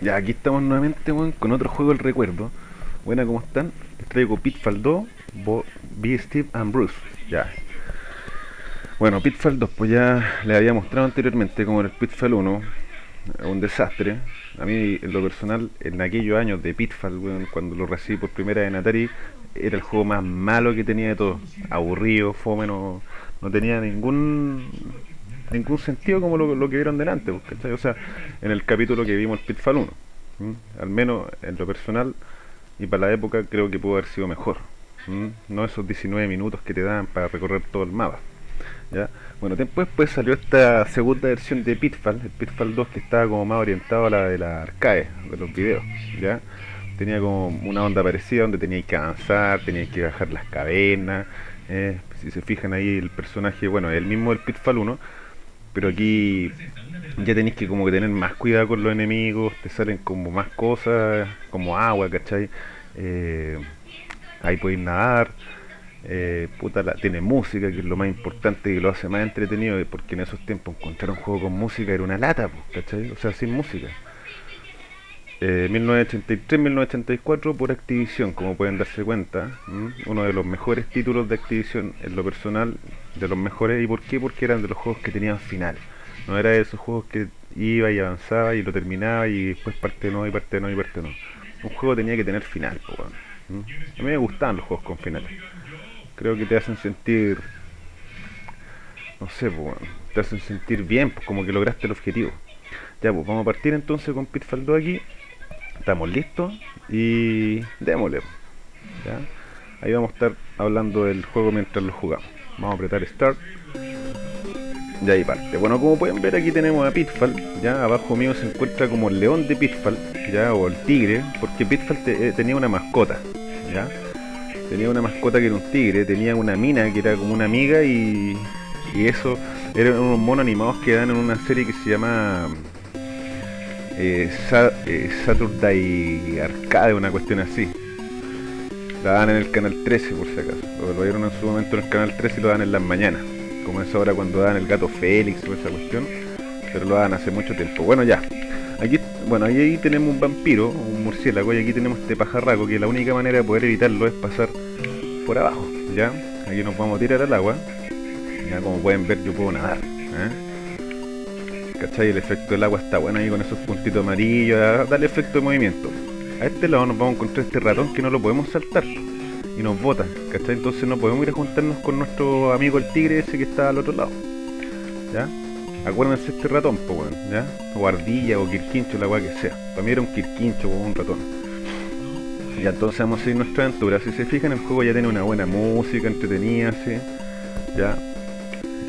Ya, aquí estamos nuevamente, con otro juego del recuerdo. Buena, ¿cómo están? Les traigo Pitfall 2, Bo B. Steve and Bruce. Ya. Bueno, Pitfall 2, pues ya les había mostrado anteriormente como era el Pitfall 1. Un desastre. A mí, en lo personal, en aquellos años de Pitfall, weón, cuando lo recibí por primera vez en Atari, era el juego más malo que tenía de todo. Aburrido, fome, no, no tenía ningún ningún sentido como lo, que vieron delante, pues. O sea, en el capítulo que vimos el Pitfall 1. Al menos en lo personal y para la época creo que pudo haber sido mejor. No esos 19 minutos que te dan para recorrer todo el mapa. ¿ya? Bueno, después pues salió esta segunda versión de Pitfall, el Pitfall 2 que estaba como más orientado a la de la arcade, de los videos. ¿ya? Tenía como una onda parecida donde teníais que avanzar, teníais que bajar las cavernas. Eh, si se fijan ahí el personaje, bueno, el mismo del Pitfall 1, pero aquí ya tenéis que como que tener más cuidado con los enemigos, te salen como más cosas, como agua, ¿cachai? Eh, ahí podéis nadar, eh, puta, tiene música, que es lo más importante y lo hace más entretenido, porque en esos tiempos encontrar un juego con música era una lata, ¿cachai? O sea, sin música. 1983-1984 eh, por Activision, como pueden darse cuenta, uno de los mejores títulos de Activision en lo personal, de los mejores, ¿y por qué? Porque eran de los juegos que tenían final, no era de esos juegos que iba y avanzaba y lo terminaba y después parte no y parte no y parte no. Un juego tenía que tener final, a mí me gustaban los juegos con finales, creo que te hacen sentir, no sé, te hacen sentir bien, pues como que lograste el objetivo. Ya, pues vamos a partir entonces con Pitfall 2 aquí estamos listos y démosle. Ahí vamos a estar hablando del juego mientras lo jugamos. Vamos a apretar Start. Y ahí parte. Bueno, como pueden ver aquí tenemos a Pitfall. Ya abajo mío se encuentra como el león de Pitfall. Ya, o el tigre. Porque Pitfall eh, tenía una mascota. Ya. Tenía una mascota que era un tigre. Tenía una mina que era como una amiga y, y eso eran unos monos animados que dan en una serie que se llama eh, eh, Saturday Arcade, una cuestión así. La dan en el canal 13 por si acaso. Lo, vieron en su momento en el canal 13 y lo dan en las mañanas. Como es ahora cuando dan el gato Félix o esa cuestión. Pero lo dan hace mucho tiempo. Bueno ya. Aquí, bueno, ahí tenemos un vampiro, un murciélago, y aquí tenemos este pajarraco que la única manera de poder evitarlo es pasar por abajo. ¿Ya? Aquí nos vamos a tirar al agua. Ya como pueden ver yo puedo nadar. ¿eh? ¿Cachai? El efecto del agua está bueno ahí con esos puntitos amarillos, da el efecto de movimiento. A este lado nos vamos a encontrar este ratón que no lo podemos saltar y nos bota, ¿cachai? Entonces no podemos ir a juntarnos con nuestro amigo el tigre ese que está al otro lado. ¿Ya? Acuérdense este ratón, pues bueno, ¿ya? O ardilla o quirquincho, la agua que sea. Para mí era un quirquincho o un ratón. Y entonces vamos a seguir nuestra aventura. Si se fijan, el juego ya tiene una buena música, entretenida, ¿sí? ¿Ya?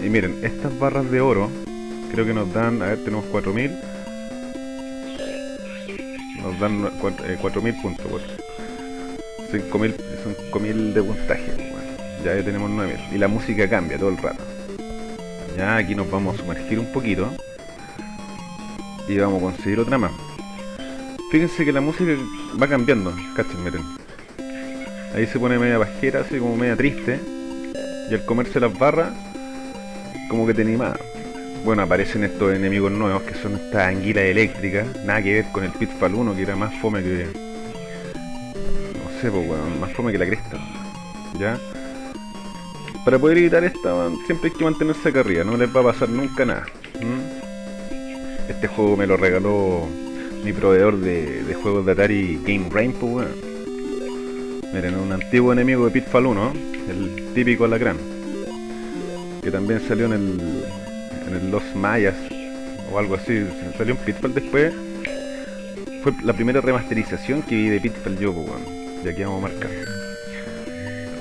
Y miren, estas barras de oro creo que nos dan, a ver, tenemos 4000. Nos dan 4000 eh, puntos, 5000, 5000 de puntaje, ya, ya tenemos 9000. Y la música cambia todo el rato. Ya aquí nos vamos a sumergir un poquito. Y vamos a conseguir otra más. Fíjense que la música va cambiando, cachen, miren. Ahí se pone media bajera, así como media triste. Y al comerse las barras, como que te animaba bueno, aparecen estos enemigos nuevos que son estas anguilas eléctricas, nada que ver con el Pitfall 1 que era más fome que... No sé, pues bueno, más fome que la cresta. ¿Ya? Para poder evitar esta, siempre hay que mantenerse acá arriba, no les va a pasar nunca nada. Este juego me lo regaló mi proveedor de, juegos de Atari Game Rainbow, pues, Miren, un antiguo enemigo de Pitfall 1, el típico alacrán. Que también salió en el en Los Mayas o algo así. Salió un Pitfall después. Fue la primera remasterización que vi de Pitfall yo, pues, de aquí vamos a marcar.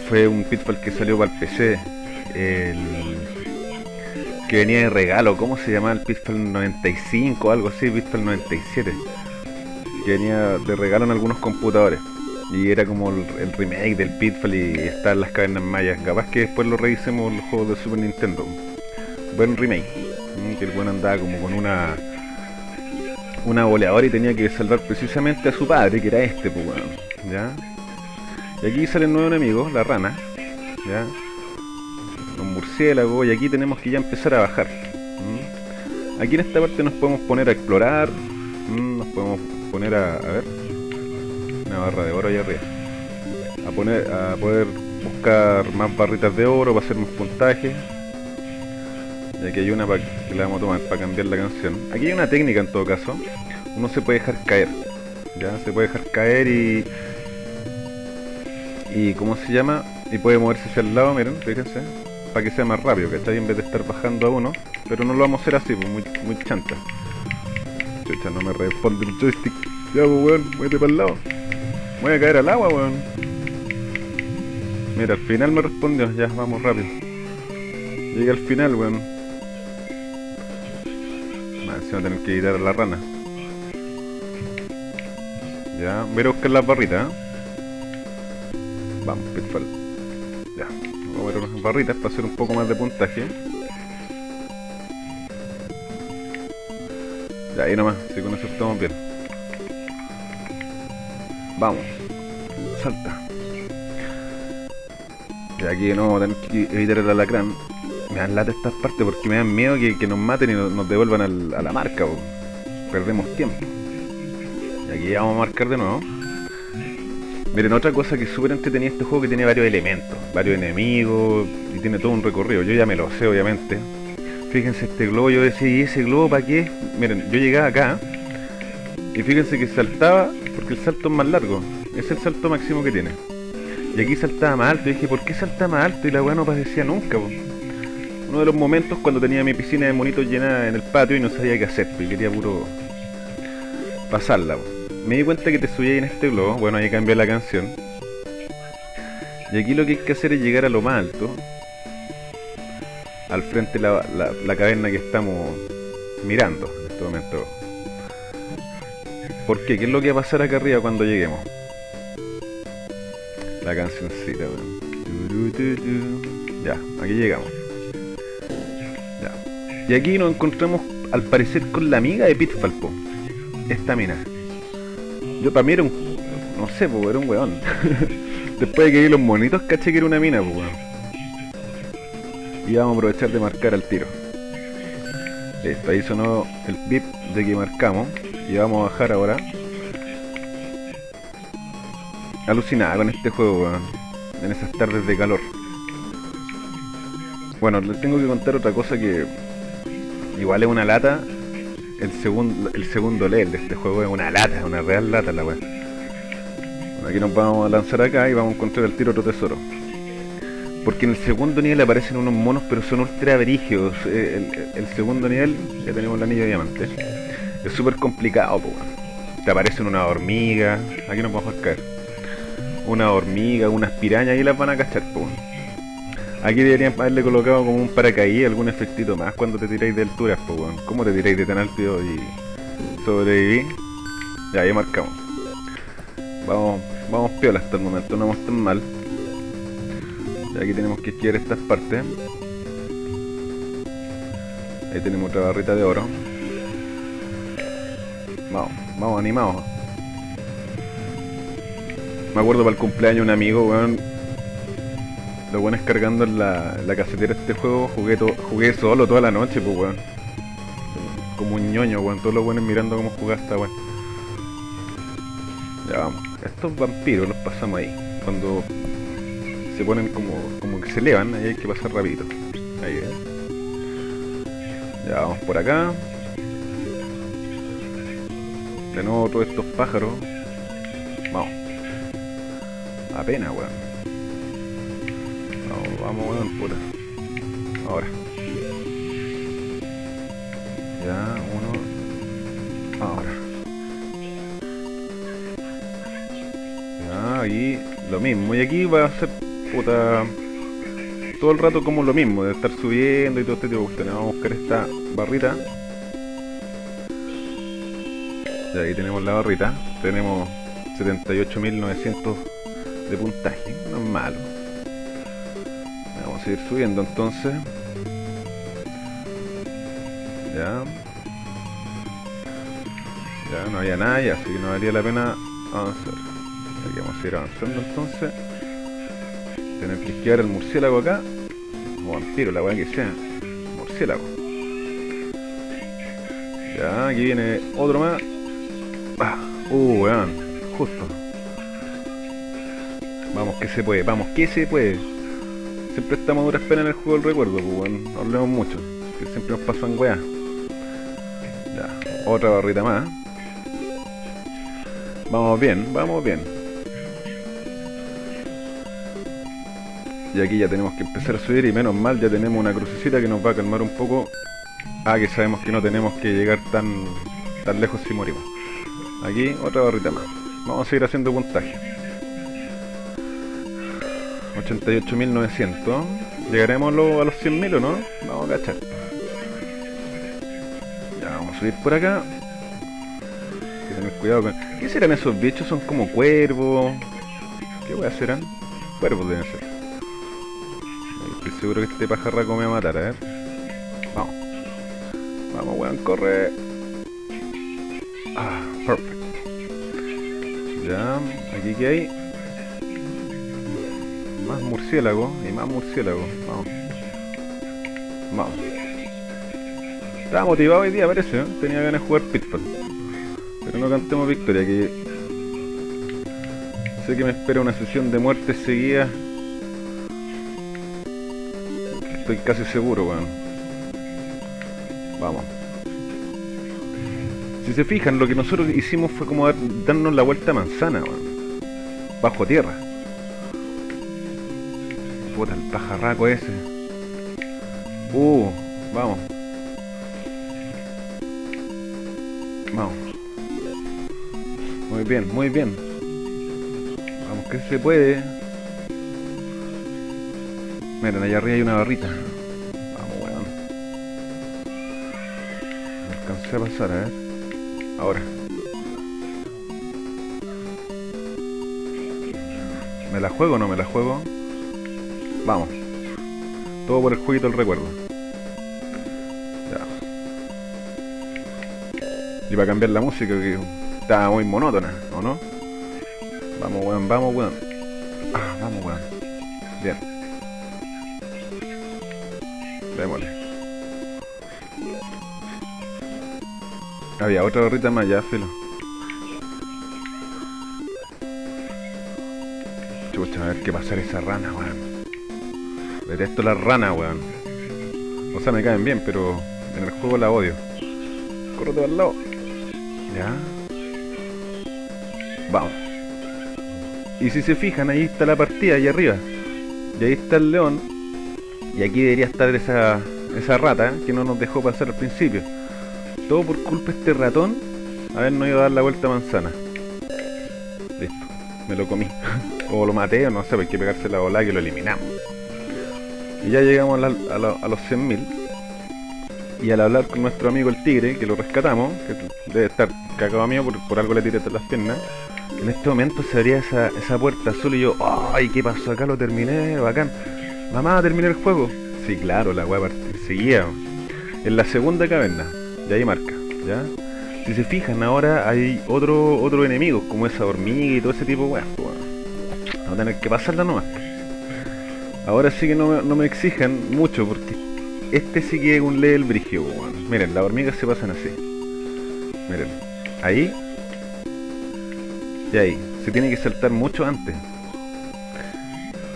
Fue un Pitfall que salió para el PC. El que venía de regalo, ¿cómo se llamaba el Pitfall 95 o algo así? Pitfall 97. Que venía de regalo en algunos computadores. Y era como el, remake del Pitfall y está en las cavernas mayas. Capaz que después lo revisemos los juegos de Super Nintendo buen remake. Mm, que el buen andaba como con una una boleadora y tenía que salvar precisamente a su padre, que era este, pues ¿ya? Y aquí sale el nuevo enemigo, la rana, ¿ya? Un murciélago, y aquí tenemos que ya empezar a bajar. Aquí en esta parte nos podemos poner a explorar, nos podemos poner a, a ver, una barra de oro ahí arriba. A poner, a poder buscar más barritas de oro para hacer más puntaje. Aquí hay una que la vamos a tomar para cambiar la canción. Aquí hay una técnica en todo caso. Uno se puede dejar caer. Ya, se puede dejar caer y. Y ¿cómo se llama? Y puede moverse hacia el lado, miren, fíjense. Para que sea más rápido, ¿cachai? En vez de estar bajando a uno. Pero no lo vamos a hacer así, pues, muy, muy chanta. Chucha, no me responde el joystick. Ya, pues, weón, muévete para el lado. Voy a caer al agua, weón. Mira, al final me respondió. Ya, vamos rápido. Llegué al final, weón. Más encima tener que quitar a la rana. Ya, voy a buscar las barritas. Vamos, Pitfall. Ya, vamos a ver unas barritas para hacer un poco más de puntaje. Ya, ahí nomás, si con eso estamos bien. Vamos. Salta. Y aquí no vamos a tener que evitar el alacrán. Me dan lata estas partes porque me dan miedo que, nos maten y nos, devuelvan al- a la marca. po. Perdemos tiempo. Y aquí vamos a marcar de nuevo. Miren, otra cosa que es súper entretenida este juego que tiene varios elementos, varios enemigos y tiene todo un recorrido. Yo ya me lo sé, obviamente. Fíjense este globo, yo decía, ¿y ese globo para qué? Miren, yo llegaba acá y fíjense que saltaba porque el salto es más largo. Es el salto máximo que tiene. Y aquí saltaba más alto. Y dije, ¿por qué salta más alto? Y la weá no aparecía nunca, po. Uno de los momentos cuando tenía mi piscina de monitos llena en el patio y no sabía qué hacer, y quería puro pasarla. Me di cuenta que te subía en este globo, bueno ahí cambió la canción. Y aquí lo que hay que hacer es llegar a lo más alto. Al frente de la, la, caverna que estamos mirando en este momento. ¿Por qué? ¿Qué es lo que va a pasar acá arriba cuando lleguemos? La cancioncita. Ya, aquí llegamos. Y aquí nos encontramos al parecer con la amiga de Pitfall, po. Esta mina. Yo para mí era un. No sé, po, era un weón. Después de que vi los monitos, caché que era una mina, po, weón. Y vamos a aprovechar de marcar al tiro. Listo, ahí sonó el bip de que marcamos. Y vamos a bajar ahora. Alucinada con este juego, weón. En esas tardes de calor. Bueno, les tengo que contar otra cosa que. Igual es una lata. El segundo, el segundo de este juego es una lata, una real lata la weá. Bueno, aquí nos vamos a lanzar acá y vamos a encontrar el tiro otro tesoro. Porque en el segundo nivel aparecen unos monos, pero son ultra brígidos. Eh, El, segundo nivel, ya tenemos el anillo de diamante, es súper complicado, po, weón. Te aparecen unas hormigas, aquí nos vamos a caer. Una hormiga, unas pirañas y las van a cachar, weón. Aquí deberían haberle colocado como un paracaídas, algún efectito más cuando te tiráis de alturas, po, weón. ¿Cómo te tiráis de tan alto y sobreviví? Ya, ahí marcamos. Vamos, vamos piola hasta el momento, no vamos tan mal. Ya aquí tenemos que esquivar estas partes. Ahí tenemos otra barrita de oro. Vamos, vamos animados. Me acuerdo para el cumpleaños un amigo, weón. Los buenos cargando en la, la casetera este juego, jugué, to- jugué solo toda la noche, pues weón. Como un ñoño, weón. Todos los buenos mirando cómo jugaba esta weón. Ya vamos. Estos vampiros los pasamos ahí. Cuando se ponen como, como que se elevan, ahí hay que pasar rapidito. Ahí, ¿eh? Ya vamos por acá. De nuevo todos estos pájaros. Vamos. Apenas, weón. Vamos, weón, puta. Ahora. Ya, uno. Ahora. Ya, y lo mismo. Y aquí va a ser, puta. Todo el rato como lo mismo, de estar subiendo y todo este tipo de cuestiones. Vamos a buscar esta barrita. Y ahí tenemos la barrita. Tenemos 78.900 de puntaje. No es malo. Seguir subiendo entonces. Ya. Ya no había nada ya, así que no valía la pena avanzar. Vamos a ir avanzando entonces. Tener que esquivar el murciélago acá. O vampiro, la weá que sea. Murciélago. Ya, aquí viene otro más. Ah, Uh, weón. Justo. Vamos que se puede, vamos que se puede. Siempre estamos duras penas en el juego del recuerdo, pues. No hablemos mucho. Que siempre nos pasan weas. Ya, otra barrita más. Vamos bien, vamos bien. Y aquí ya tenemos que empezar a subir y menos mal ya tenemos una crucecita que nos va a calmar un poco. Ah, que sabemos que no tenemos que llegar tan, tan lejos si morimos. Aquí otra barrita más. Vamos a seguir haciendo puntaje. 88.900. ¿Llegaremos a los 100.000 o no? Vamos a cachar. Ya, vamos a subir por acá. Hay que tener cuidado con... ¿Qué serán esos bichos? ¿Son como cuervos? ¿Qué a serán? Cuervos deben ser. Estoy seguro que este pajarraco me va a matar, a ver. Vamos. Vamos, weón, corre. Ah, perfect. Ya, aquí que hay. Murciélago y más murciélago. Vamos. Vamos. Estaba motivado hoy día, parece, ¿eh? Tenía ganas de jugar Pitfall. Pero no cantemos victoria, que... Sé que me espera una sesión de muerte seguida. Estoy casi seguro, weón. Vamos. Si se fijan, lo que nosotros hicimos fue como darnos la vuelta a manzana, weón. Bajo tierra. Puta, el pajarraco ese. Uh, vamos. Vamos. Muy bien, muy bien. Vamos, que se puede. Miren, allá arriba hay una barrita. Vamos, weón. Me alcancé a pasar, a ver. Ahora. ¿Me la juego o no me la juego? Vamos. Todo por el jueguito del recuerdo. Ya. Y para cambiar la música que está muy monótona, ¿o no? Vamos, weón, vamos, weón. Ah, vamos, weón. Bien. Démosle. Había otra gorrita más ya, filo. Chucha, a ver qué pasar esa rana, weón. Detesto las ranas, weón. O sea, me caen bien, pero en el juego la odio. Córrete al lado. Ya. Vamos. Y si se fijan, ahí está la partida, ahí arriba. Y ahí está el león. Y aquí debería estar esa, esa rata que no nos dejó pasar al principio. Todo por culpa de este ratón habernos ido a dar la vuelta a manzana. Listo. Me lo comí. o lo maté, o no sé, hay que pegarse la bola que lo eliminamos. Y ya llegamos a, los 100.000. Y al hablar con nuestro amigo el tigre, que lo rescatamos, que debe estar cagado mío, por, algo le tiré las piernas. En este momento se abría esa, esa puerta azul y yo, ¡ay! ¿Qué pasó acá? Lo terminé, bacán. Mamá, terminé el juego. Sí, claro, la weá seguía. En la segunda caverna, y ahí marca, ¿ya? Si se fijan, ahora hay otro otro enemigo, como esa hormiga y todo ese tipo de weá. Vamos a tener que pasarla nomás. Ahora sí que no, no me exijan mucho, porque este sí que es un level brigio, weón. Miren, las hormigas se pasan así. Miren, ahí y ahí. Se tiene que saltar mucho antes.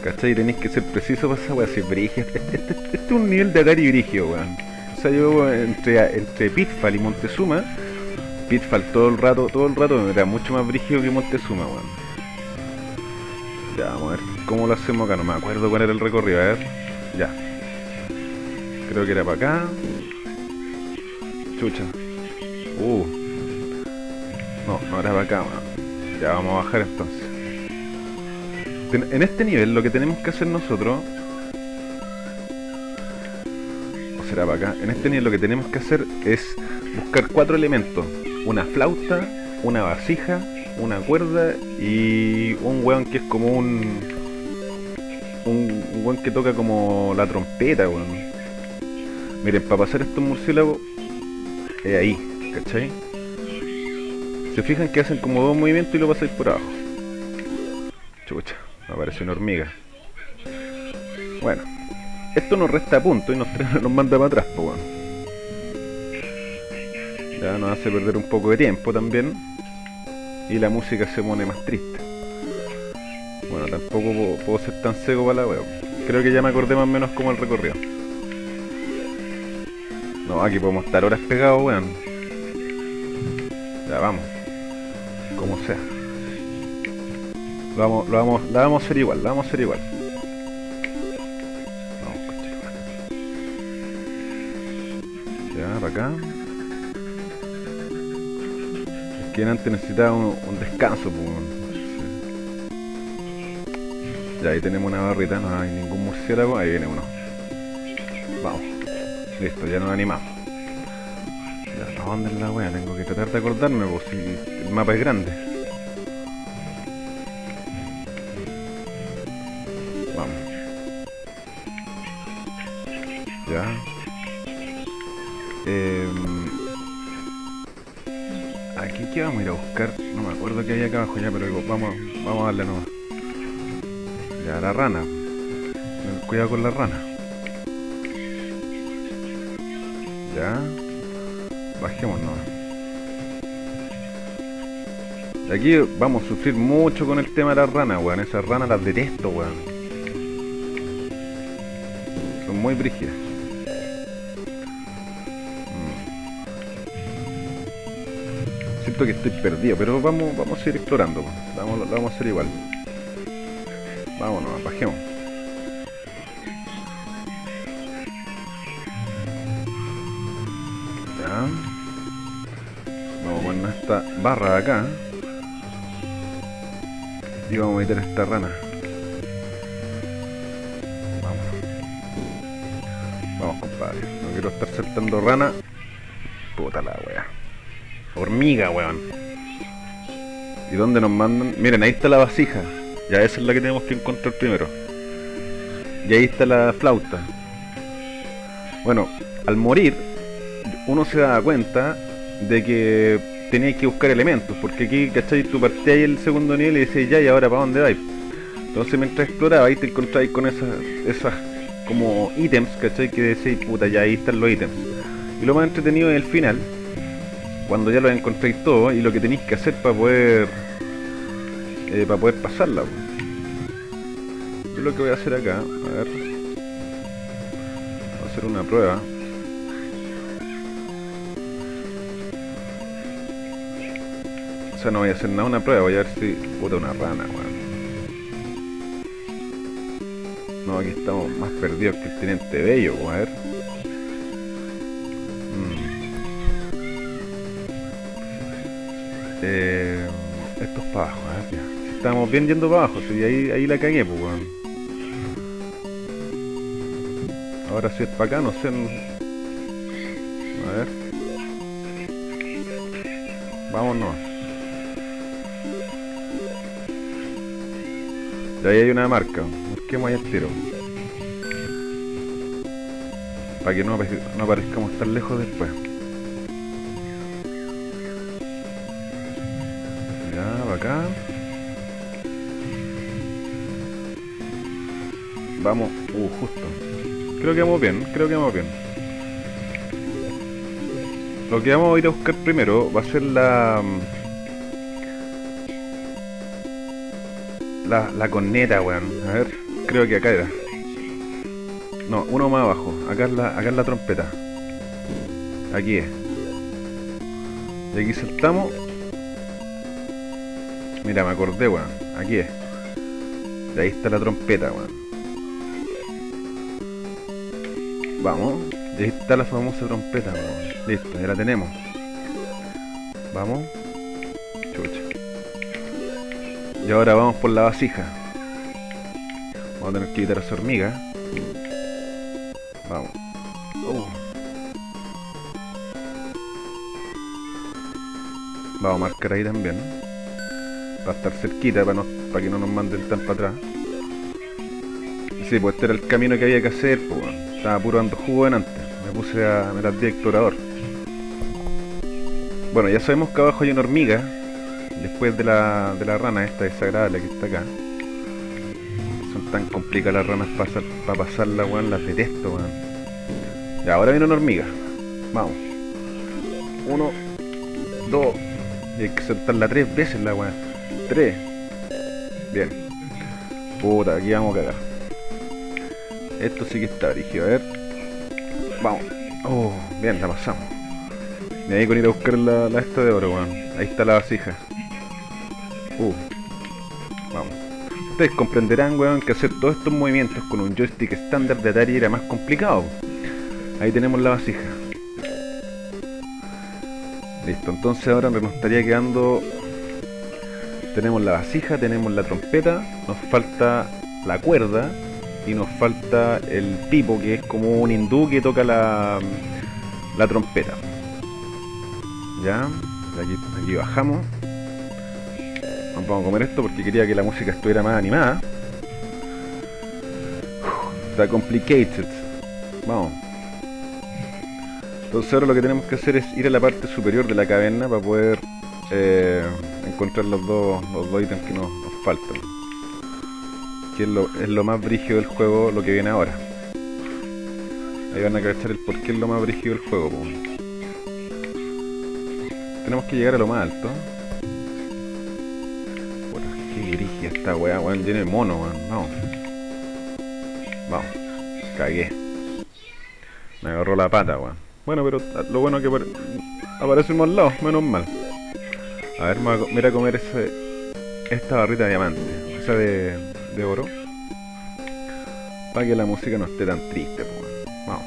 ¿Cachai? Tenéis que ser preciso para esa weá. Si brigio. Este, este, este, este, es un nivel de Atari brigio, weón. O sea, yo entre, entre Pitfall y Montezuma, Pitfall todo el rato, todo el rato era mucho más brigio que Montezuma, weón. Ya, vamos a ver cómo lo hacemos acá. No me acuerdo cuál era el recorrido. A ver. Ya. Creo que era para acá. Chucha. Uh. No, no era para acá, weón. Ya vamos a bajar entonces. En este nivel lo que tenemos que hacer nosotros... O será para acá. En este nivel lo que tenemos que hacer es buscar cuatro elementos. Una flauta, una vasija, una cuerda y un weón que es como un... Un, un weón que toca como la trompeta, weón. Miren, para pasar estos murciélagos... Es ahí, ¿cachai? Se fijan que hacen como dos movimientos y lo pasáis por abajo. Chucha, me una hormiga. Bueno, esto nos resta punto y nos, nos manda para atrás, pues bueno. Ya nos hace perder un poco de tiempo también. y la música se pone más triste. Tampoco puedo, ser tan seco para la web. Creo que ya me acordé más o menos como el recorrido. No, aquí podemos estar horas pegados, weón. Ya vamos. Como sea. Lo vamos, lo vamos, la vamos a hacer igual, la vamos a hacer igual. Vamos, Ya, para acá. Es que antes necesitaba un, descanso, pues. Ya ahí tenemos una barrita, no hay ningún murciélago, ahí viene uno. Vamos. Listo, ya nos animamos. Ya, ¿a dónde es la wea? Tengo que tratar de acordarme, pues si el mapa es grande. Vamos. Ya. Eh, aquí qué vamos a ir a buscar, no me acuerdo qué hay acá abajo ya, pero vamos, vamos a darle nomás la rana. Cuidado con la rana. Ya. Bajémonos. Aquí vamos a sufrir mucho con el tema de las ranas, weón. Esas ranas las detesto, weón. Son muy brígidas. Mm. Siento que estoy perdido, pero vamos, vamos a ir explorando. Vamos, vamos a hacer igual. Vámonos, bajemos. Ya. Vamos a poner esta barra de acá. Y vamos a meter esta rana. Vamos. Vamos, compadre. No quiero estar saltando rana. Puta la wea. Hormiga, weón. ¿Y dónde nos mandan? Miren, ahí está la vasija. Ya esa es la que tenemos que encontrar primero. Y ahí está la flauta. Bueno, al morir, uno se da cuenta de que tenéis que buscar elementos, porque aquí, ¿cachai? Tú ahí el segundo nivel y dices, ya, ¿y ahora para dónde vais? Entonces mientras explorabais te encontráis con esas, esas como ítems, ¿cachai? Que decís, puta, ya ahí están los ítems. Y lo más entretenido es el final, cuando ya los encontréis todos y lo que tenéis que hacer para poder eh, para poder pasarla. Yo lo que voy a hacer acá, a ver, voy a hacer una prueba. O sea, no voy a hacer nada, una prueba, voy a ver si... Puta, una rana, weón. No, aquí estamos más perdidos que el teniente bello, a ver. Mm. Eh, esto es para abajo, a ver, ya. Estamos bien yendo para abajo, sí, ahí, ahí la cagué, pues. Ahora si es para acá, no sé. A ver. Vámonos. Y ahí hay una marca. Busquemos ahí el tiro. Para que no, no aparezcamos tan lejos después. Vamos, uh, justo. Creo que vamos bien, creo que vamos bien. Lo que vamos a ir a buscar primero va a ser la... La, la corneta, weón. A ver, creo que acá era. No, uno más abajo. Acá es la, acá es la trompeta. Aquí es. Y aquí saltamos. Mira, me acordé, weón. Aquí es. Y ahí está la trompeta, weón. Vamos. Y ahí está la famosa trompeta, Listo, ya la tenemos. Vamos. Chucha. Y ahora vamos por la vasija. Vamos a tener que quitar a esa hormiga. Vamos. Uh. Vamos a marcar ahí también. Para estar cerquita, para, no, para que no nos manden tan para atrás. Sí, pues este era el camino que había que hacer, pues. Estaba puro jugo en antes. Me puse a meter de explorador. Bueno, ya sabemos que abajo hay una hormiga. Después de la, de la rana esta desagradable que está acá. Son tan complicadas las ranas para, pasar, pasarla, weón. Las detesto, weón. Ya, ahora viene una hormiga. Vamos. Uno, dos. Y hay que saltarla tres veces la weá. Tres. Bien. Puta, aquí vamos a cagar. Esto sí que está rígido, a ver. Vamos. Oh, bien, la pasamos. Y ahí con ir a buscar la, la esta de oro, weón. Ahí está la vasija. Uh. Vamos. Ustedes comprenderán, weón, que hacer todos estos movimientos con un joystick estándar de Atari era más complicado. Ahí tenemos la vasija. Listo, entonces ahora nos estaría quedando... Tenemos la vasija, tenemos la trompeta, nos falta la cuerda y nos falta el tipo que es como un hindú que toca la, trompeta. Ya, aquí, bajamos. Vamos a comer esto porque quería que la música estuviera más animada. Está complicated. Vamos. Entonces ahora lo que tenemos que hacer es ir a la parte superior de la caverna para poder eh, encontrar los dos, los dos ítems que nos faltan. Que es lo, es lo más brígido del juego, lo que viene ahora. Ahí van a cachar el por qué es lo más brígido del juego. Tenemos que llegar a lo más alto. Puta, qué brígida esta weá, weón, de mono, weón. Vamos. Vamos. Cagué. Me agarró la pata, weón. Bueno, pero lo bueno es que apare- aparecemos al lado, menos mal. A ver, me voy a comer ese, esta barrita de diamante, esa de, de oro. Para que la música no esté tan triste, pues. Vamos.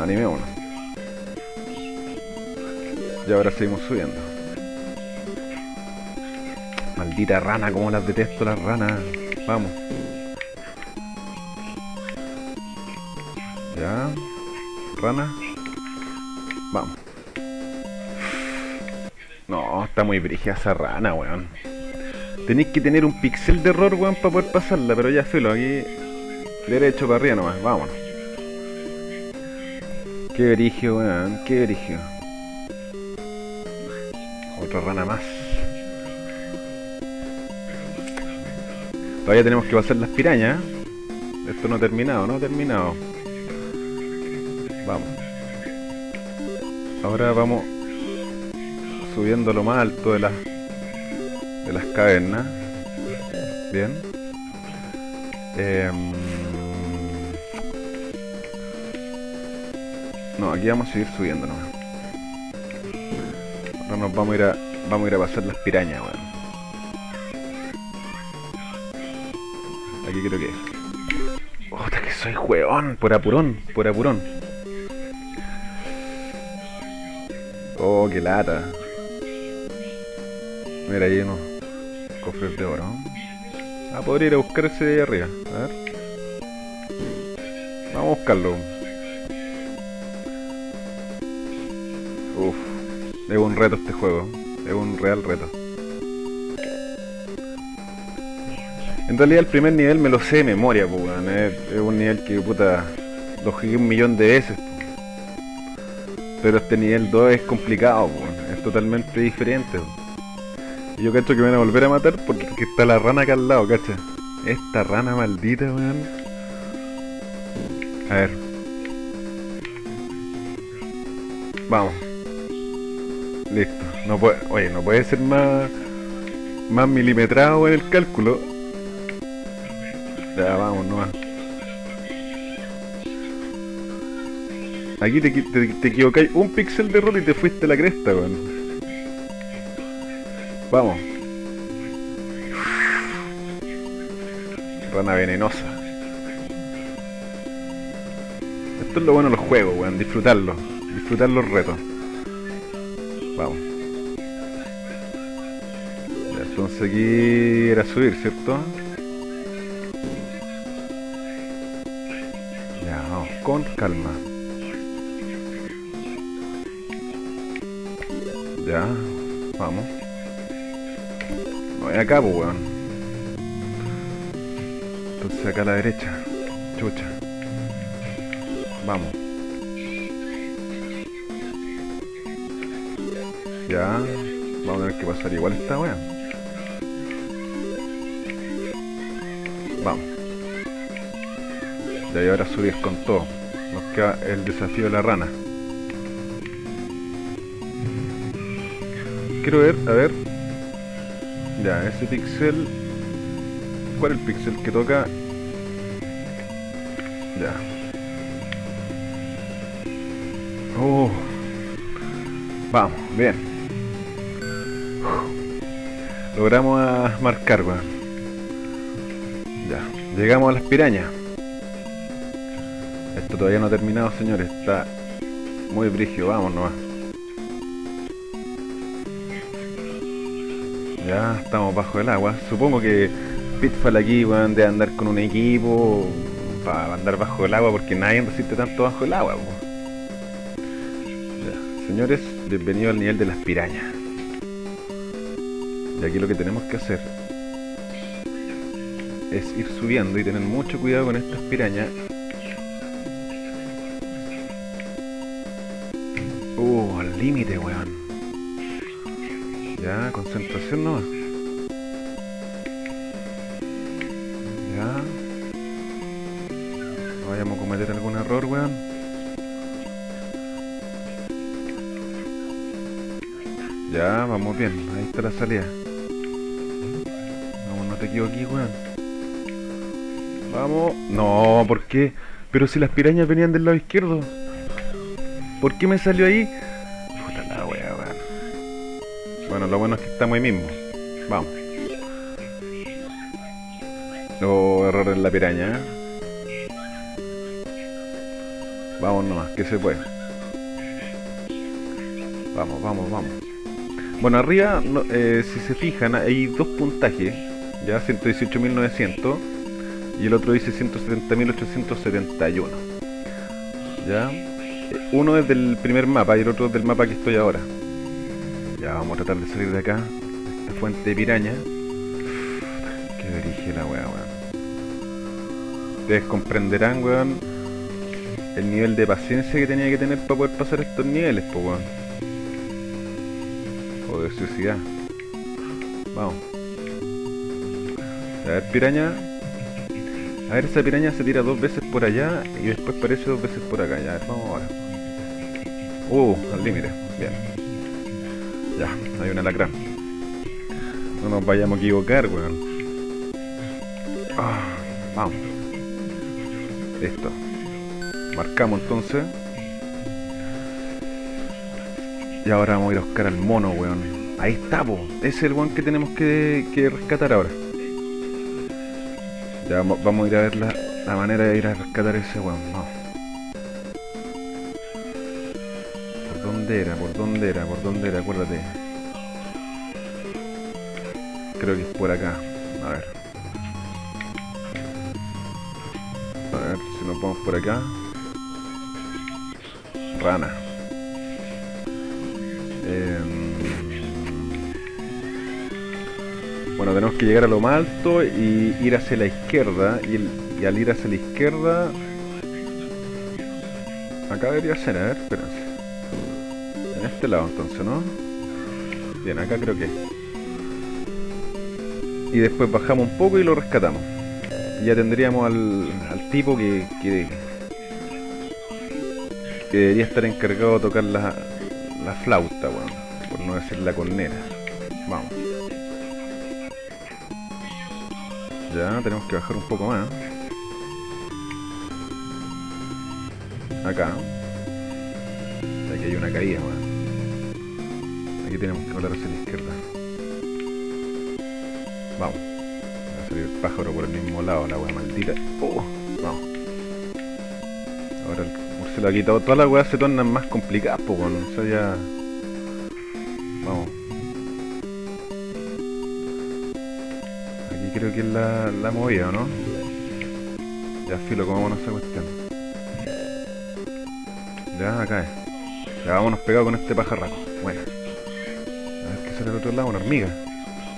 Animémonos. Y ahora seguimos subiendo. Maldita rana, como las detesto las ranas. Vamos. Ya. Rana. Vamos. No, está muy brígida esa rana, weón. Tenéis que tener un pixel de error, weón, para poder pasarla, pero ya filo, aquí derecho para arriba nomás, vámonos. Qué brigio, weón, qué brigio. Otra rana más. Todavía tenemos que pasar las pirañas. Esto no ha terminado, no ha terminado. Vamos. Ahora vamos subiendo lo más alto de las de las cavernas. Bien. Em, no, aquí vamos a seguir subiendo nomás. Ahora nos vamos a ir a vamos a ir a pasar las pirañas, weón. Aquí creo que es. Puta que soy weón, por apurón, por apurón. Oh, qué lata. Mira, ahí unos cofres de oro. Ah, podría ir a buscar ese de ahí arriba. A ver. Vamos a buscarlo. Uf. Es un reto este juego. Es un real reto. En realidad el primer nivel me lo sé de memoria. Es, un nivel que, puta, lo jugué un millón de veces. Pero este nivel 2 es complicado. Es totalmente diferente. Yo cacho que me van a volver a matar porque está la rana acá al lado, cacha. Esta rana maldita, weón. A ver. Vamos. Listo. No puede, oye, no puede ser más, más milimetrado en el cálculo. Ya, vamos nomás. Aquí te, te equivocáis un píxel de error y te fuiste a la cresta, weón. Vamos. Rana venenosa. Esto es lo bueno de los juegos, weón. Disfrutarlo. Disfrutar los retos. Vamos. Entonces aquí era subir, ¿cierto? Ya, vamos, con calma. Ya, vamos. Acá, pues, weón. Entonces acá a la derecha. Chucha. Vamos. Ya. Vamos a tener que pasar igual esta weá. Vamos. Ya y ahora subir con todo. Nos queda el desafío de la rana. quiero ver, a ver. Ya, ese pixel. ¿Cuál es el pixel que toca? Ya. Oh. Vamos, bien. Logramos a marcar, weón. Ya, llegamos a las pirañas. Esto todavía no ha terminado, señores. Está muy brigio, vamos nomás. Ya estamos bajo el agua. Supongo que Pitfall aquí van de andar con un equipo para andar bajo el agua porque nadie resiste tanto bajo el agua. Señores, bienvenidos al nivel de las pirañas. Y aquí lo que tenemos que hacer es ir subiendo y tener mucho cuidado con estas pirañas. Uh, al límite, weón. Ya, concentración nomás. Ya. No vayamos a cometer algún error, weón. Ya, vamos bien. Ahí está la salida. Vamos, no te equivoques, weón. Vamos. No, ¿por qué? Pero si las pirañas venían del lado izquierdo. ¿Por qué me salió ahí? Lo bueno es que estamos ahí mismo. Vamos. No, error en la piraña. ¿eh? Vamos nomás, que se puede. Vamos, vamos, vamos. Bueno, arriba, eh, si se fijan, hay dos puntajes. Ya, 118.900. Y el otro dice 170.871. Ya. Uno es del primer mapa y el otro es del mapa que estoy ahora. Vamos a tratar de salir de acá. Esta fuente de piraña. Que dirige la weá, weón. Ustedes comprenderán, weón, el nivel de paciencia que tenía que tener para poder pasar estos niveles, pues weón. O de. Vamos. A ver, piraña. A ver, esa piraña se tira dos veces por allá y después parece dos veces por acá. Ya, vamos ahora. Uh, al límite. Bien. Ya, hay un alacrán. No nos vayamos a equivocar, weón. Ah, vamos. Listo. Marcamos entonces. Y ahora vamos a ir a buscar al mono, weón. Ahí está, po. Ese es el weón que tenemos que, rescatar ahora. Ya vamos, a ir a ver la, la manera de ir a rescatar ese weón. Vamos. Dónde era? ¿Por dónde era? ¿Por dónde era? Acuérdate. Creo que es por acá. A ver. A ver si nos vamos por acá. Rana. Em, bueno, tenemos que llegar a lo más alto y ir hacia la izquierda. Y, y al ir hacia la izquierda... Acá debería ser, a ver, espérense este lado entonces, ¿no? Bien, acá creo que Y después bajamos un poco y lo rescatamos. ya tendríamos al, al tipo que, que, debería estar encargado de tocar la, la flauta, bueno, por no decir la cornera. Vamos. Ya, tenemos que bajar un poco más. Acá. Aquí hay una caída, bueno tenemos que volar hacia la izquierda. Vamos. Va a salir el pájaro por el mismo lado, la wea maldita. Oh, vamos. Ahora el murciélago ha quitado. Todas las weas se tornan más complicadas, pues bueno. O sea, ya... Vamos. Aquí creo que es la, la movida, ¿no? Ya filo, como esa cuestión. Ya, acá es. Ya vámonos pegados con este pajarraco. Otro lado? Una hormiga.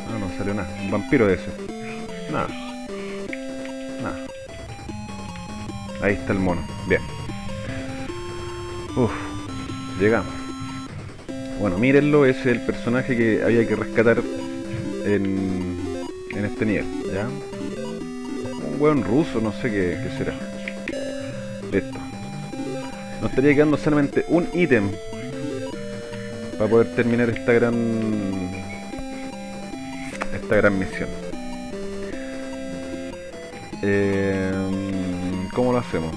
Ah, no salió nada. Un vampiro de ese. Nada. Nada. Ahí está el mono. Bien. Uf. Llegamos. Bueno, mírenlo. es el personaje que había que rescatar en, en este nivel. ¿Ya? Un buen ruso, no sé qué, qué será. Listo. Nos estaría quedando solamente un ítem para poder terminar esta gran esta gran misión. Eh, ¿Cómo lo hacemos?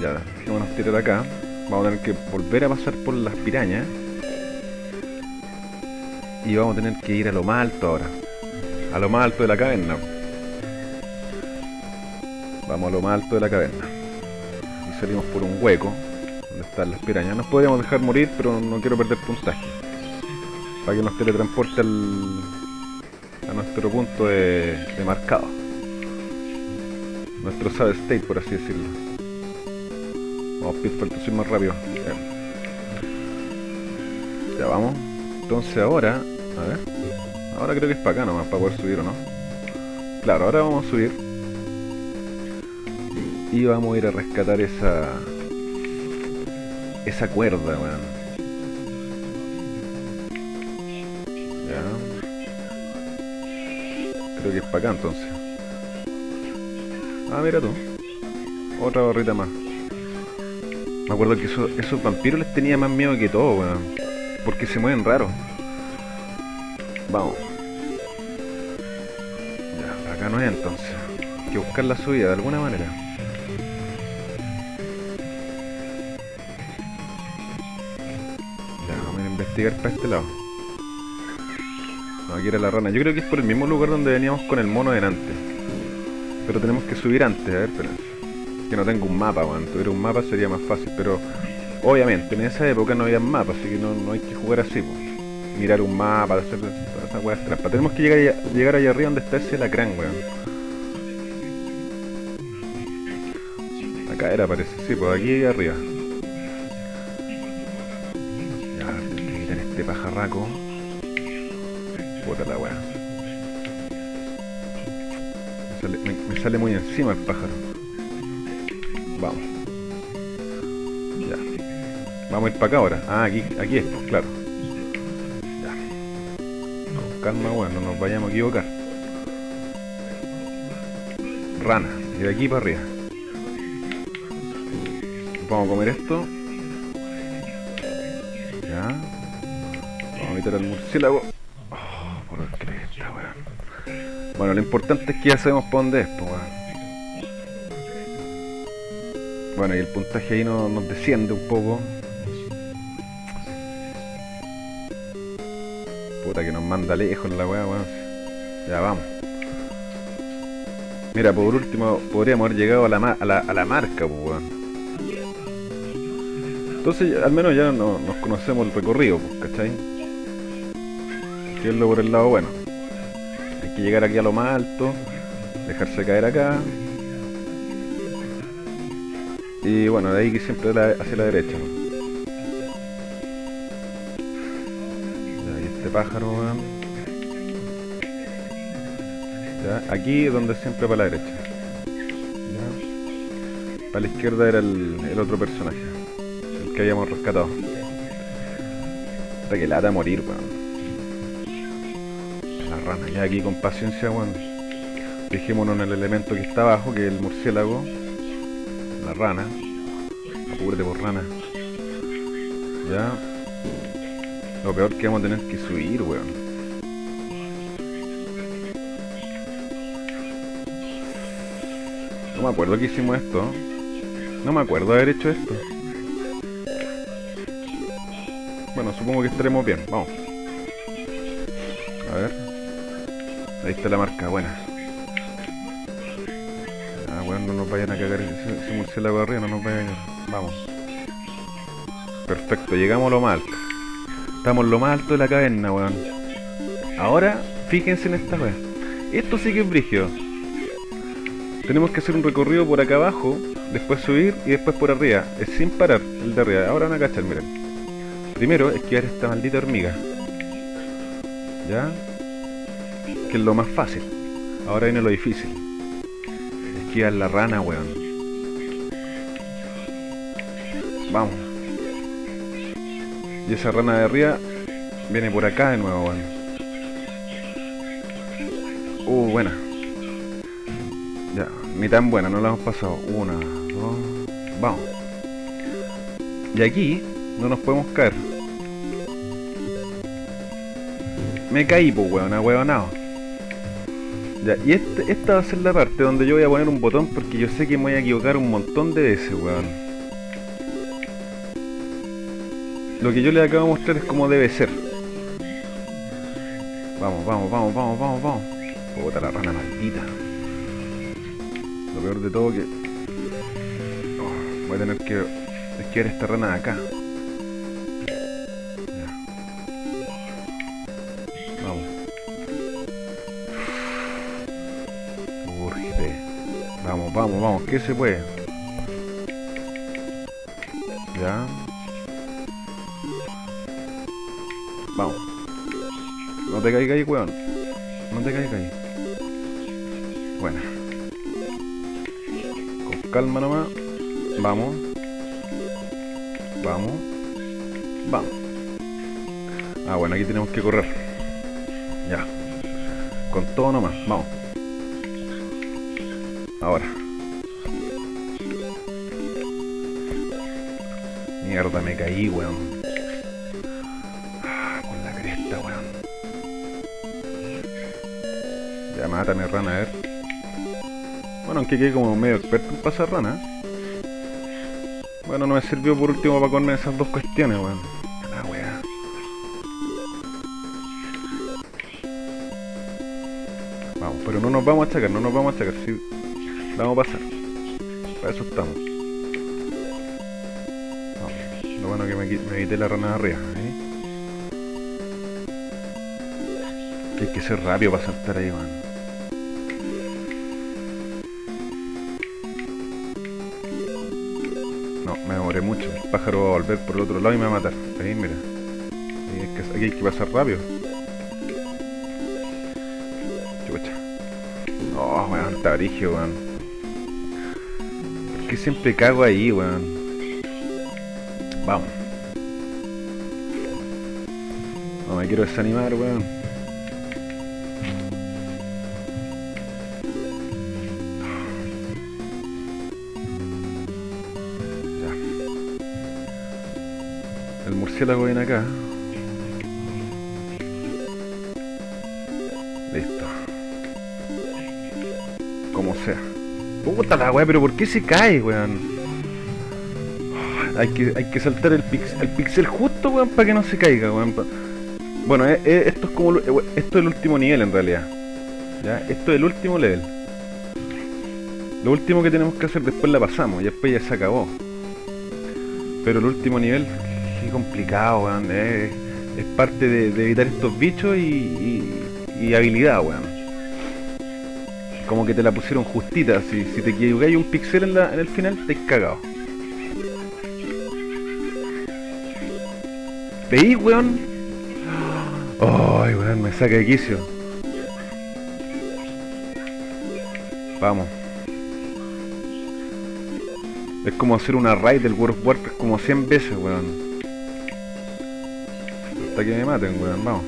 Ya, dejémonos tirar acá. Vamos a tener que volver a pasar por las pirañas. Y vamos a tener que ir a lo más alto ahora. A lo más alto de la caverna. Vamos a lo más alto de la caverna. Y salimos por un hueco. Donde están las pirañas. Nos podríamos dejar morir, pero no quiero perder puntaje. Para que nos teletransporte al, a nuestro punto de, de marcado. Nuestro save state, por así decirlo. Vamos, Pitfall, tú soy más rápido. Ya vamos. Entonces ahora, a ver. Ahora creo que es para acá nomás, para poder subir o no. Claro, ahora vamos a subir. Y vamos a ir a rescatar esa... Esa cuerda, weón. Que es para acá entonces. Ah, mira tú. Otra barrita más. Me acuerdo que esos vampiros les tenía más miedo que todo, weón. Porque se mueven raro. Vamos. Ya, acá no es entonces. Hay que buscar la subida de alguna manera. Ya, vamos a investigar para este lado. No, aquí era la rana. Yo creo que es por el mismo lugar donde veníamos con el mono delante. Pero tenemos que subir antes, a ver, espérense que no tengo un mapa, cuando tuviera un mapa sería más fácil, pero obviamente en esa época no había mapa, así que no, hay que jugar así, mirar un mapa, hacer esas weas trampas. Tenemos que llegar llegar allá arriba donde está ese lacrán, weón. Acá era parece, sí, pues aquí arriba. Ya, quitar este pajarraco. Me sale muy encima el pájaro. Vamos. Ya. Vamos a ir para acá ahora. Ah, aquí, aquí es, pues, claro. Ya. Con calma, bueno, no nos vayamos a equivocar. Rana. Y de aquí para arriba. Vamos a comer esto. Ya. Vamos a meter al murciélago. Oh, por cresta, weón. Bueno, lo importante es que ya sabemos para dónde es, pues, weón. Bueno, y el puntaje ahí no, nos desciende un poco. Puta que nos manda lejos la weá, weón. Ya vamos. Mira, por último, podríamos haber llegado a la, a la, a la marca, pues, weón. Entonces, al menos ya no, nos conocemos el recorrido, pues, ¿cachai? lo por el lado bueno. Llegar aquí a lo más alto, dejarse caer acá, y bueno, de ahí que siempre hacia la derecha. Y este pájaro, Ya, aquí donde siempre para la derecha. Ya. Para la izquierda era el, otro personaje. El que habíamos rescatado. Hasta que lata a morir, weón. La ya aquí con paciencia, weón. Fijémonos en el elemento que está abajo, que es el murciélago rana. Apúrate por rana. Ya. Lo peor que vamos a tener que subir, weón. No me acuerdo que hicimos esto. No me acuerdo haber hecho esto. Bueno, supongo que estaremos bien. Vamos. Ahí está la marca, buena no nos vayan a cagar ese, murciélago arriba, no nos vayan a... Vamos. Perfecto, llegamos a lo más alto. Estamos lo más alto de la caverna, weón. Ahora, fíjense en esta vez. Esto sí que es brigio. Tenemos que hacer un recorrido por acá abajo, después subir y después por arriba. Es sin parar el de arriba. Ahora van a cachar, miren. Primero, esquivar esta maldita hormiga. ¿Ya? Que es lo más fácil. Ahora viene lo difícil es la rana, weón. Vamos. Y esa rana de arriba viene por acá de nuevo, weón. Uh, buena. Ya, ni tan buena, no la hemos pasado. Una, dos, vamos. Y aquí no nos podemos caer. Me caí, pues, weón, ahueonado. Ya, y este, esta va a ser la parte donde yo voy a poner un botón porque yo sé que me voy a equivocar un montón de veces, weón. Lo que yo les acabo de mostrar es como debe ser. Vamos, vamos, vamos, vamos, vamos, vamos. Puta la rana maldita. Lo peor de todo que... Oh, voy a tener que esquivar esta rana de acá. Vamos, vamos, que se puede. Ya. Vamos. No te caigas ahí, weón. No te caigas ahí. Bueno. Con calma nomás. Vamos. Vamos. Vamos. Ah, bueno, aquí tenemos que correr. Ya. Con todo nomás. Vamos. Ahora. Mierda, me caí, weón. Con la cresta, weón. Ya, mátame, rana, a ver. Bueno, aunque quede como medio experto en pasar rana. Bueno, no me sirvió por último para comer esas dos cuestiones, weón. La weá. Vamos, pero no nos vamos a achacar, no nos vamos a achacar. Sí, vamos a pasar. Para eso estamos. Que me, me evité la rana de arriba. ¿eh? Hay que ser rápido para saltar ahí, weón. No, me demoré mucho. El pájaro va a volver por el otro lado y me va a matar. Ahí, mira. Hay que, aquí hay que pasar rápido. Chucha. No, weón, está brigio, weón. ¿Por qué siempre cago ahí, weón? Vamos. Me quiero desanimar, weón. Ya. El murciélago viene acá. Listo. Como sea. Puta la weá, pero ¿por qué se cae, weón? Hay que, hay que saltar el, pix, el pixel justo, weón, para que no se caiga, weón. Bueno, eh, eh, esto es como... eh, Esto es el último nivel, en realidad. ¿Ya? Esto es el último level. Lo último que tenemos que hacer, después la pasamos, y después ya se acabó. Pero el último nivel, qué complicado, weón. es parte de, evitar estos bichos y, y, y habilidad, weón. Como que te la pusieron justita. Si, si te equivocáis un pixel en, el final, te cagado. ¿Veis, weón? Me saca de quicio. Vamos. Es como hacer una raid del World of Warcraft como 100 veces, weón. Hasta que me maten, weón, vamos.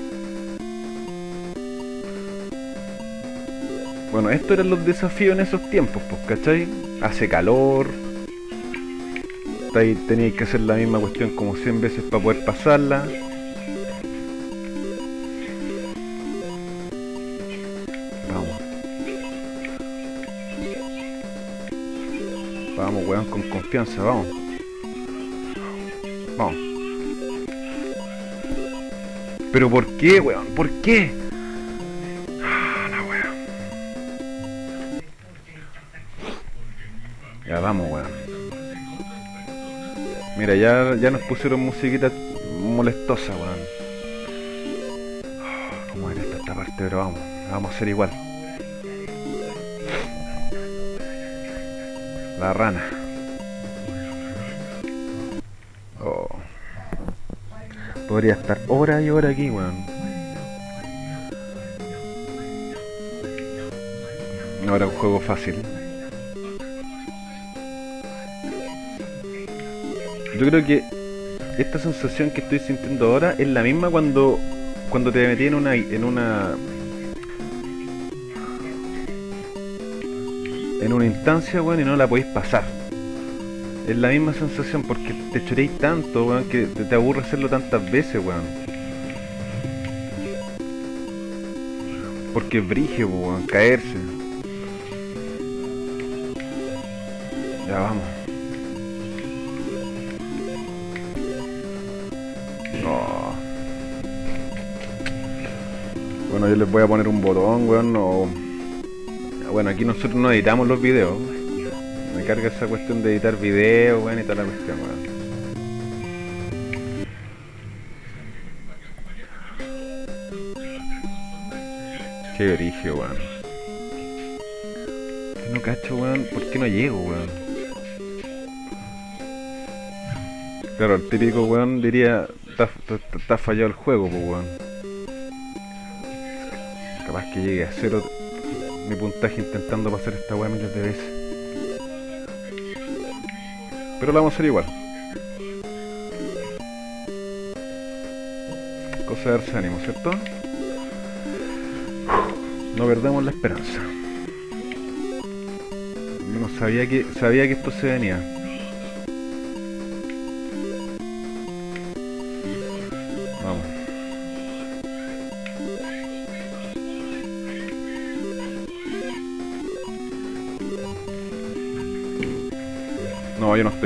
Bueno, estos eran los desafíos en esos tiempos, pues, ¿cachai? Hace calor. Ahí teníais que hacer la misma cuestión como 100 veces para poder pasarla. Vamos. Vamos. Pero ¿por qué, weón? ¿Por qué? Ah, la. Ya vamos, weón. Mira, ya, ya nos pusieron musiquita molestosa, weón. Ah, ¿Cómo era esta, esta parte? Pero vamos, vamos a hacer igual. La rana. Podría estar hora y hora aquí, weón. Era un juego fácil. Yo creo que esta sensación que estoy sintiendo ahora es la misma cuando cuando te metí en una en una en una instancia, weón, y no la podéis pasar. Es la misma sensación porque te choréis tanto, weón, que te, aburre hacerlo tantas veces, weón. Porque brige, weón, caerse. Ya vamos. No. Bueno, yo les voy a poner un botón, weón, o... Bueno, aquí nosotros no editamos los videos. Me carga esa cuestión de editar videos, weón, y toda la cuestión, weón. Qué origen, weón. No cacho, weón. ¿Por qué no llego, weón? Claro, el típico weón diría, está fallado el juego, pues weón. Capaz que llegue a cero mi puntaje intentando pasar esta weá miles de veces. Pero la vamos a hacer igual. Cosa de darse ánimo, ¿cierto? No perdamos la esperanza. No sabía que sabía que esto se venía.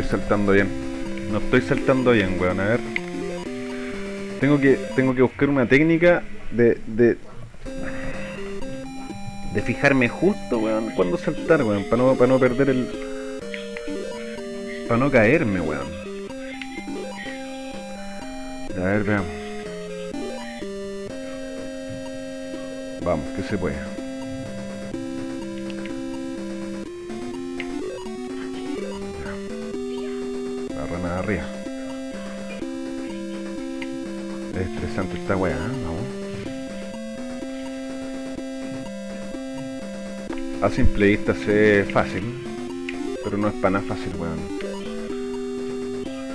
Estoy saltando bien. No estoy saltando bien, weón. A ver. Tengo que, tengo que buscar una técnica de, de, de fijarme justo, weón, cuando saltar, weón, para no, para no perder el... Para no caerme, weón. A ver, veamos. Vamos, que se puede. Arriba. Es estresante esta weá. Vamos. A simple vista se fácil, pero no es para nada fácil, weón.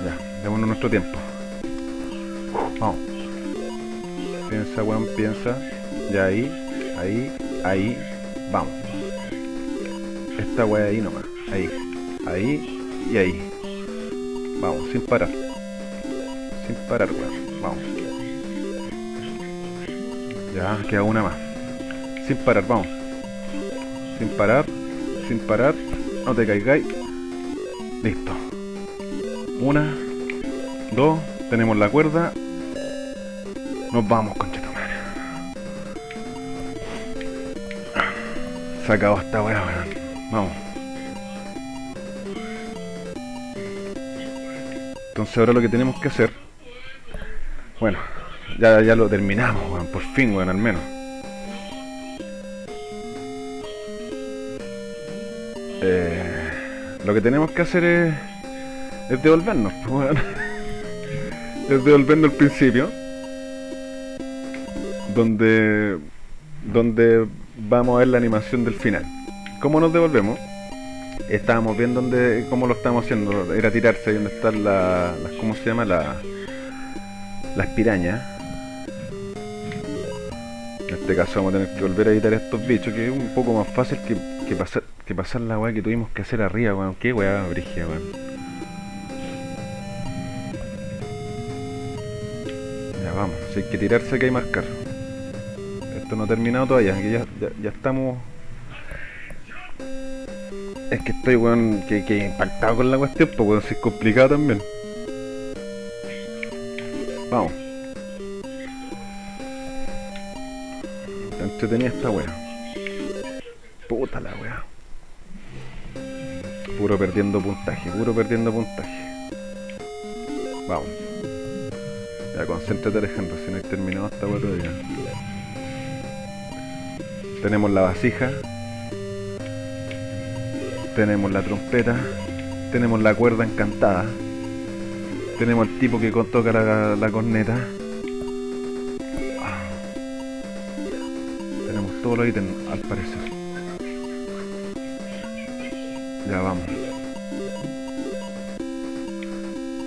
Ya, démonos nuestro tiempo. Vamos. Piensa, weón, piensa. Ya ahí, ahí, ahí. Vamos. Esta weá ahí nomás. Ahí, ahí y ahí. Vamos, sin parar. Sin parar, weón. Vamos. Ya, queda una más. Sin parar, vamos. Sin parar, sin parar. No te caigáis. Listo. Una, dos, tenemos la cuerda. Nos vamos, conchetumare. Se acabó esta weá. Vamos. Entonces ahora lo que tenemos que hacer. Bueno, ya, ya lo terminamos, weón. Por fin, weón, al menos. Eh, lo que tenemos que hacer es, es devolvernos, weón. Es devolvernos al principio. Donde, donde vamos a ver la animación del final. ¿Cómo nos devolvemos? Estábamos viendo dónde, cómo lo estábamos haciendo. Era tirarse ahí donde están la- las, ¿cómo se llama? La, las pirañas. En este caso vamos a tener que volver a editar estos bichos, que es un poco más fácil que, que pasar que pasar la weá que tuvimos que hacer arriba, weón. Qué weá brigia, weón. Ya vamos, si hay que tirarse que hay marcar. Esto no ha terminado todavía, que ya, ya estamos. Es que estoy, weón, que, que impactado con la cuestión, pues weón, si es complicado también. Vamos. Está entretenida esta weá. Puta la weá. Puro perdiendo puntaje, puro perdiendo puntaje. Vamos. Ya, concéntrate Alejandro, si no hay terminado esta weá todavía. Tenemos la vasija. Tenemos la trompeta. Tenemos la cuerda encantada. Tenemos el tipo que toca la, la corneta. Ah. Tenemos todos los ítems al parecer. Ya vamos.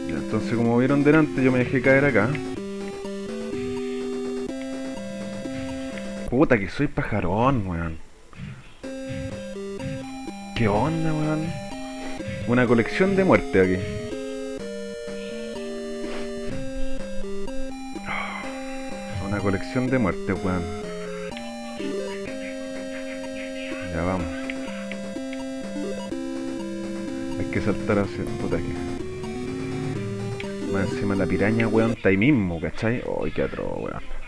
Ya, entonces como vieron delante yo me dejé caer acá. Puta que soy pajarón, weón. ¿Qué onda, weón? Una colección de muerte aquí. Una colección de muerte, weón. Ya vamos. Hay que saltar hacia... Puta aquí. Más encima la piraña, weón, está ahí mismo, ¿cachai? Ay, qué atroz, weón.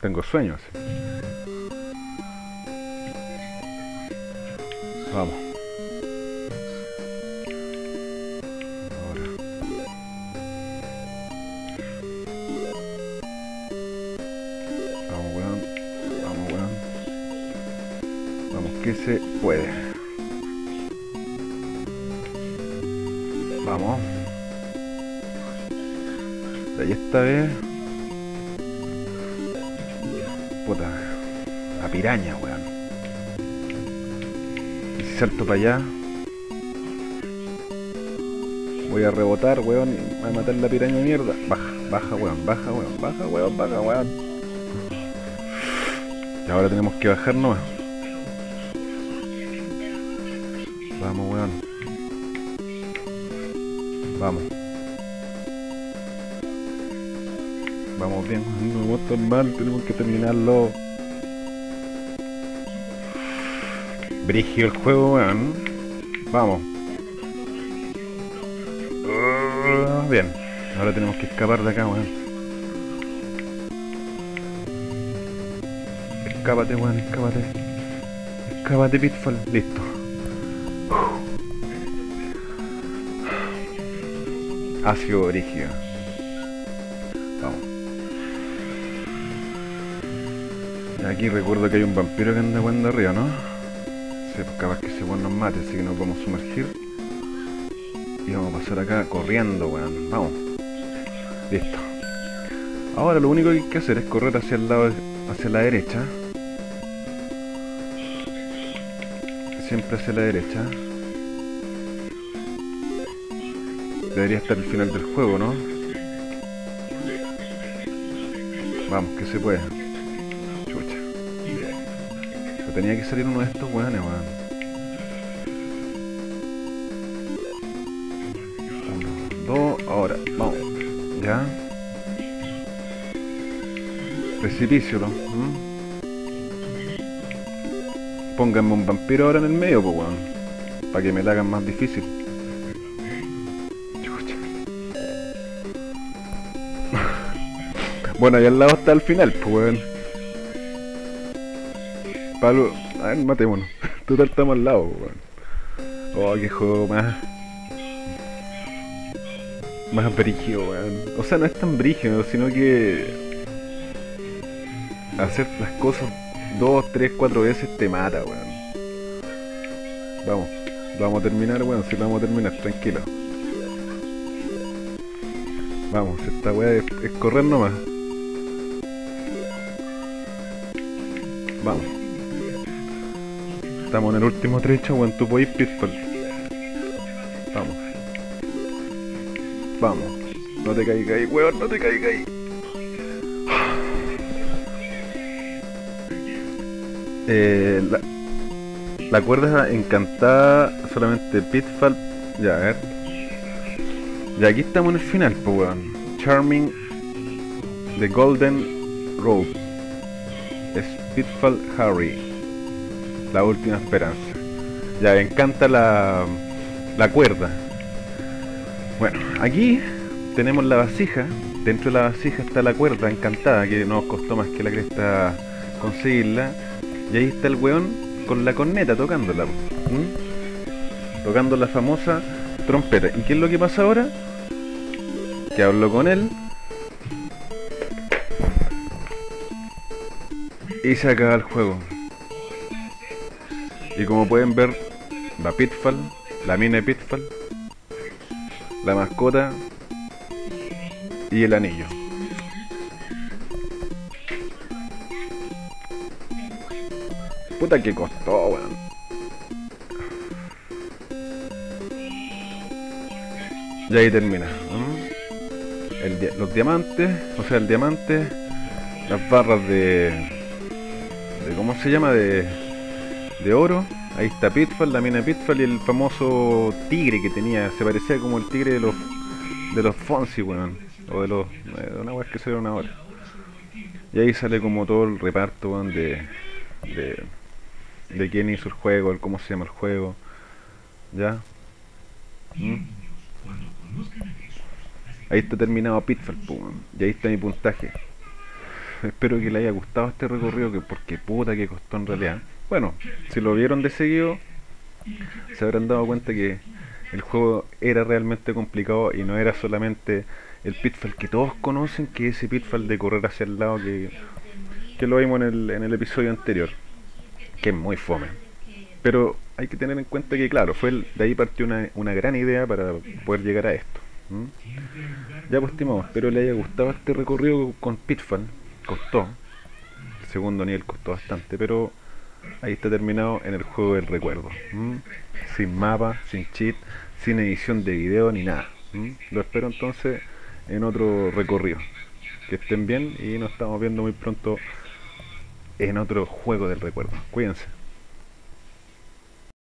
Tengo sueños. Vamos. Ahora. Vamos, weón. Vamos, weón. Vamos, que se puede. Vamos. Ahí esta vez. Salto para allá. Voy a rebotar, weón, y voy a matar la piraña de mierda. Baja, baja, weón, baja, weón, baja, weón, baja, weón. Y ahora tenemos que bajar nomás. Vamos, weón. Vamos. Vamos bien, no vamos mal, tenemos que terminarlo. Brigio el juego, weón. Vamos. Uh, bien. Ahora tenemos que escapar de acá, weón. Escápate, weón, escápate. Escápate, Pitfall. Listo. Ha sido brígido. Vamos. Aquí recuerdo que hay un vampiro que anda cuando arriba, ¿no? Sí, pues capaz que ese weón nos mate, así que nos vamos a sumergir. Y vamos a pasar acá corriendo, weón. Vamos. Listo. Ahora lo único que hay que hacer es correr hacia el lado, hacia la derecha. Siempre hacia la derecha. Debería estar el final del juego, ¿no? Vamos, que se puede. Tenía que salir uno de estos weones, weón. Uno, dos, ahora, vamos. Ya. Precipicio, ¿no? Pónganme un vampiro ahora en el medio, pues weón. Para que me la hagan más difícil. Bueno, ahí al lado está el final, pues weón. Pablo, a ver, matémonos. Total estamos al lado, weón. Oh, qué juego más. Más brígido, weón. O sea, no es tan brígido, sino que. Hacer las cosas dos, tres, cuatro veces te mata, weón. Vamos, lo vamos a terminar, weón, si lo vamos a terminar, tranquilo. Vamos, esta weá es correr nomás. Vamos. Estamos en el último trecho, weón, tú podés pitfall. Vamos. Vamos. No te caigas ahí, weón, no te caigas ahí. Eh, la, la cuerda encantada, solamente Pitfall. Ya, a ver. Y aquí estamos en el final, pues weón. Charming The Golden Rope. Es Pitfall Harry. La última esperanza. Ya, me encanta la, la cuerda. Bueno, aquí tenemos la vasija. Dentro de la vasija está la cuerda encantada, que nos costó más que la cresta conseguirla. Y ahí está el weón con la corneta tocándola. ¿m? Tocando la famosa trompeta. ¿Y qué es lo que pasa ahora? Que hablo con él. Y se acaba el juego. Y como pueden ver, la Pitfall, la mina de Pitfall, la mascota y el anillo. Puta que costó, weón. Y ahí termina. los diamantes, o sea, el diamante, las barras de de ¿cómo se llama? De, de oro. Ahí está Pitfall, la mina Pitfall y el famoso tigre que tenía. Se parecía como el tigre de los de los Fonsi, weón. O de los. de una weá que se una hora. Y ahí sale como todo el reparto, weón, de, de. de quién hizo el juego, el cómo se llama el juego. ¿Ya? ¿Mm? Ahí está terminado Pitfall, weón. Y ahí está mi puntaje. Espero que le haya gustado este recorrido, que porque puta que costó en realidad. Bueno, si lo vieron de seguido, se habrán dado cuenta que el juego era realmente complicado y no era solamente el pitfall que todos conocen, que ese pitfall de correr hacia el lado que, que lo vimos en el, en el episodio anterior, que es muy fome. Pero hay que tener en cuenta que, claro, fue de ahí partió una, una, gran idea para poder llegar a esto. Ya pues, estimados, espero les haya gustado este recorrido con Pitfall. Costó. El segundo nivel costó bastante, pero ahí está terminado en el juego del recuerdo. Sin mapa, sin cheat, sin edición de video ni nada. Lo espero entonces en otro recorrido. Que estén bien y nos estamos viendo muy pronto en otro juego del recuerdo. Cuídense.